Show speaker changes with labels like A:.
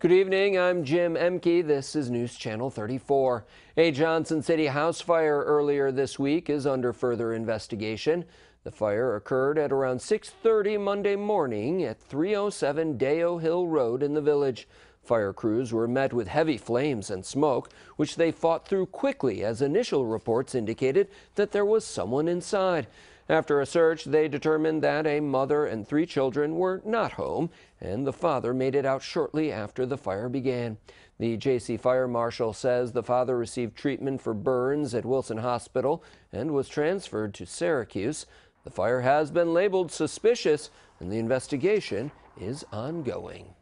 A: Good evening. I'm Jim Ehmke. This is News Channel 34. A Johnson City house fire earlier this week is under further investigation. The fire occurred at around 6:30 Monday morning at 307 Deyo Hill Road in the village. Fire crews were met with heavy flames and smoke, which they fought through quickly as initial reports indicated that there was someone inside. After a search, they determined that a mother and three children were not home, and the father made it out shortly after the fire began. The JC Fire Marshal says the father received treatment for burns at Wilson Hospital and was transferred to Syracuse. The fire has been labeled suspicious, and the investigation is ongoing.